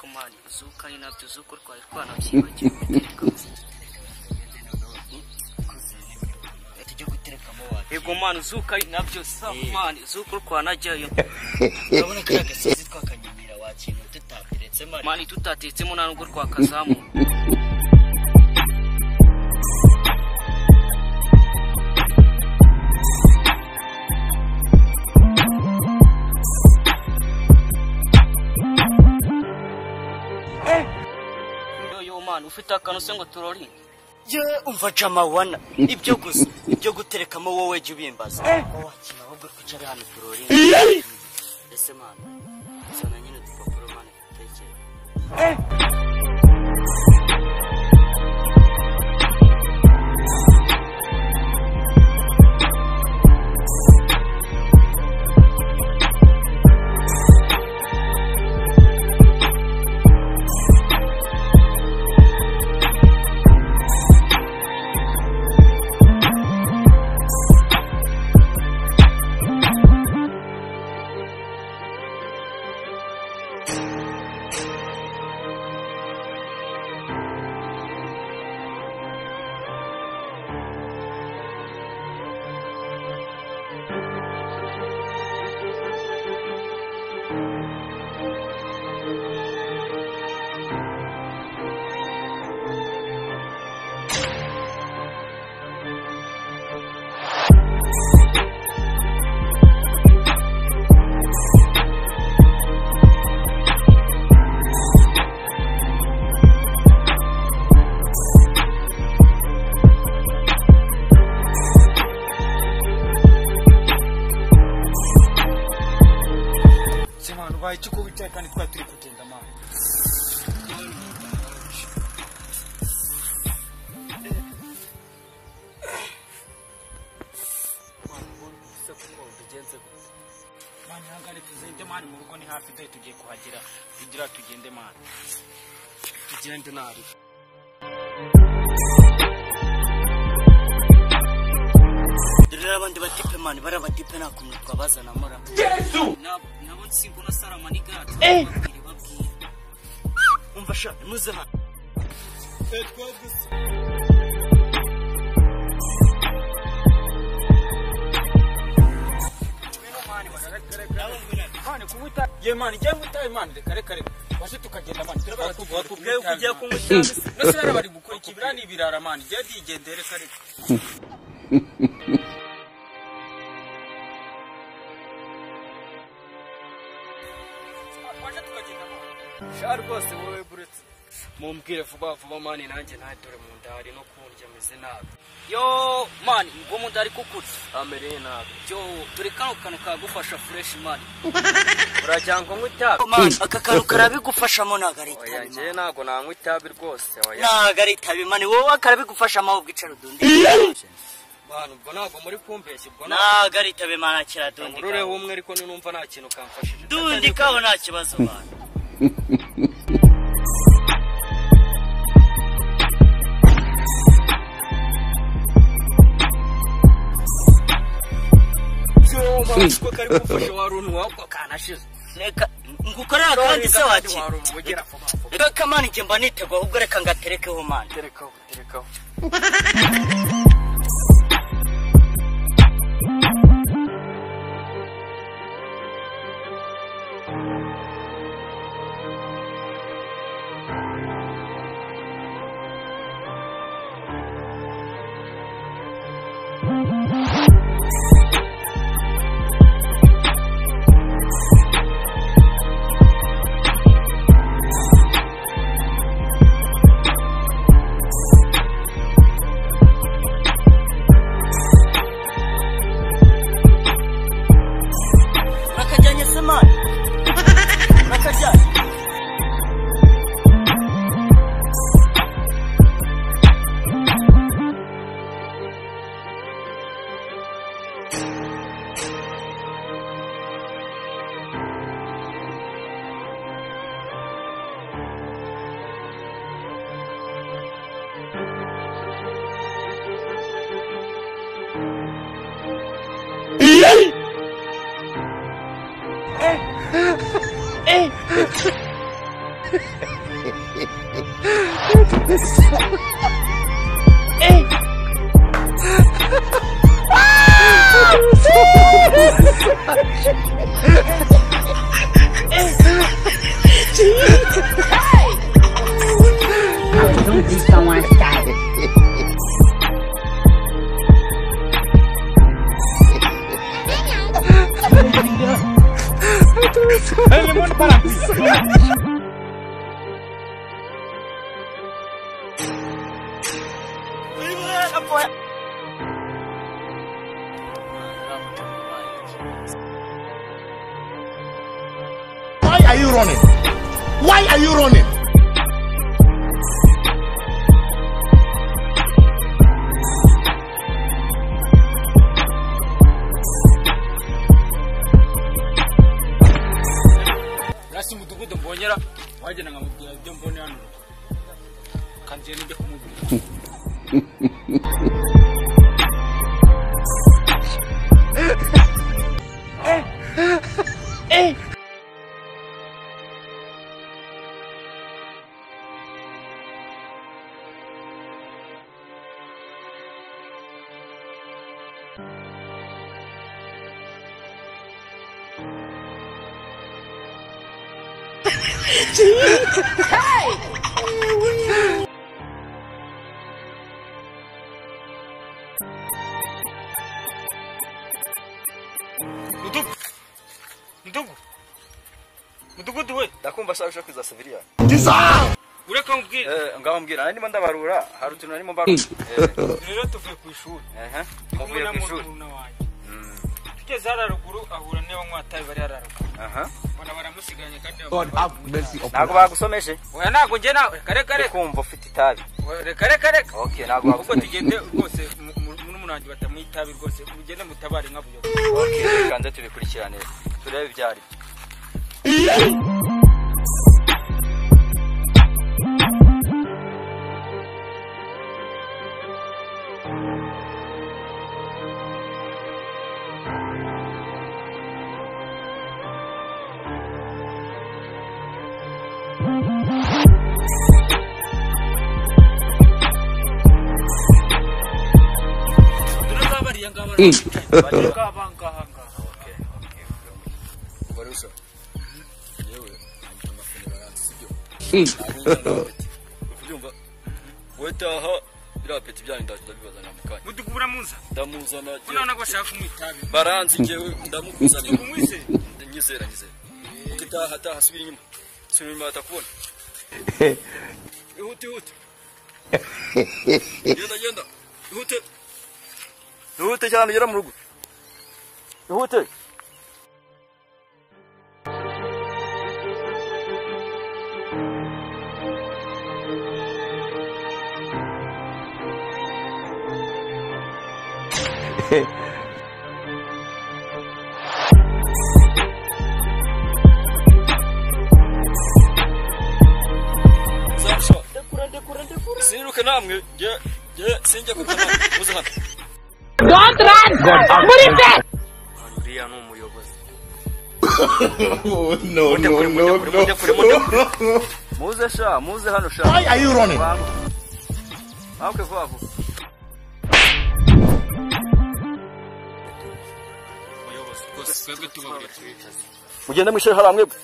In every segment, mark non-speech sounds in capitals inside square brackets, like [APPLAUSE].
kumani zuka ni na byo zuko rwari rwanabyibagiwe gutereka tujye guterekamo wacu yego mani zuka ni na byo sa mani zuko rwanajyayo urabona kariya gasozi twakanyamira wakintu tutateretse mani mani tutatetsemo nta nubwo rwakazamu mani ufite akantu se ngo turorinde ye umva jamawana ibyo gusa ibyo guterekamo wowe jya ubimbaza. Ko wakina ahubwo twicare hano turore ese mani zana nyine udupapuro mani dutekere mani mu rugo ni hafi dore tugiye kuhagera tugira tugende mani tugende nabi? Dore abandi batipe mani bariya batipe nta kuntu twabazanamo ra nabo nabo nsimbona sarama n'igati babwire babwire umva sha nimuze hano. Mani kuba uta ye mani njyewe utaye mani reka reka reka bashe tukagenda mani Wakubwiye ko ugiye kunywa nose rero bari gukora iki biriya ni ibirara mani njyewe ndigendere reka reka sha rwose wowe buretse mumbwire vuba vuba mani nanjye nawe dore mu nda hari no kundya ameze nabi. Yo mani ubwo mu nda ari kukurya amereye nabi. Yo dore kano kantu kagufasha fureshi mani. [LAUGHS] Uragira ngo nywe itabi. Mani aka kantu karabigufashamo ntabwo ari oya itabi njyewe ntabwo nanywa itabi rwose oya. Ntabwo ari itabi mani. Wowe karabigufashamo ahubwo icara udundi mwana ubwo ntabwo muri kumbeshya ubwo ntabwo. ari itabi mani akira dundi nkurureho umwe ariko numva nta kintu kamfashije. Dundi kaho nta kibazo mani. [LAUGHS] ko kari kumfasha waruntu wako kanashize reka ngukorera kandi se waki reka mani njye mba niteguye ahubwo reka ngaterekeho mani terekaho terekaho Don't be someone started. Why are you running? Why are you running? rasi umudugudu mbonyera wagenda nkamubwira ibyo mbone hano kanziye n'ibyo kumubwira mudugu mudugu mudugudu we ndakumva ashaka ushaka kuza Sevilla ureka nkubwire eh ngaho mbwira nari ndimo ndabarura hari utuntu narimo mbarura eh rero tuvuye ku ishuri ehe kumwe muvuye ku ishuri tugeze hariya ruguru ahura n'abanywa tabi bari hariya ruguru aha. Mbona baramusiganye kandi ntabwo bagusomeje oya ntabwo njye nawe reka reka reka. Kumva ufite itabi. Reka reka reka. Okay ntabwo bagusomeje tugende rwose wanjye batamuha itabi rwose. Mugende mutabare nk'abuyobozi nze tubikurikirane. Turebe ibyo ari byo Kubyumva. Wowe taha biriya peti byanyu ndabibazana mu kanya. mudugu buramuza Ndamuzana. urabona ko ashaka kunywa itabi Baranzi njyewe ndamukuzanira. mudugu mwise Nyizera nyizera. Ukitaha taha subira inyuma. Subira inyuma batakubona. Ihute ihute. Genda genda. Ihute. Nuhute cyane ugera mu rugo nuhute Sinuka namwe, ge ge sinjya kuko namwe muzahana. Don't run! Muri pe! Uriya ni umuyobozi. No, no, no, no. Muze sha, muze hano sha. Why are you running? Hawe vuba vuba. Mugende mwishyire hariya mwebwe.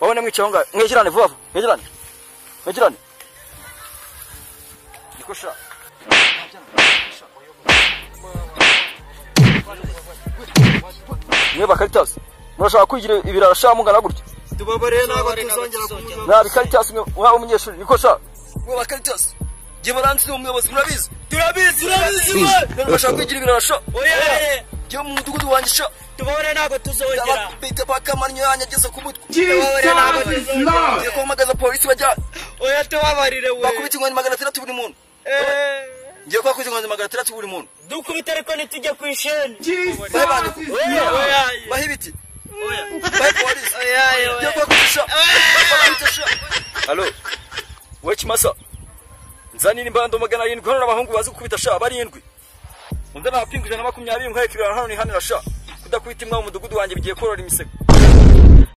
Wabone mwicaye aho ngaho. Mwegerane vuba vuba. Mwegerane. Mwegerane. Niko sha. Mwe bakaritas. Murashaka kwigira ibirara sha mungana gutya. tubabareye ntabwo tuzongera kumuza Nabi Caritas mwe waba umunyeshuri niko sha. Mwe ba Caritas. Jye baranzi ni umuyobozi murabizi. turabizi turabizi we None murashaka kwigira ibirara sha. oya Jye mu mudugudu wanjye sha. tubabareye ntabwo tuzongera Bita bakamanyo yanjye ageze ku mutwe. tubabareye ntabwo tuzongera Ngiye kuhamagaza polisi bajya. oya tubabarire we Bakubita inkoni magana atandatu buri muntu. Ngiye kuhakubita inkoni magana atandatu buri muntu. dukubite ariko ntitujye ku isheni Bahe bandi. oya oya Bahe ibiti. Bahe polisi. Ngiye kuhakubita. Bakubita. Halo. We Kimasa. Nzanira imbando magana arindwi hano n'abahungu bazi gukubita sha barindwi. Undi napinga ijana na makumyabiri nkaheka ibirara hano ni hano sha. Kudakubita imwe mu mudugudu wanjye bigiye korora imisego.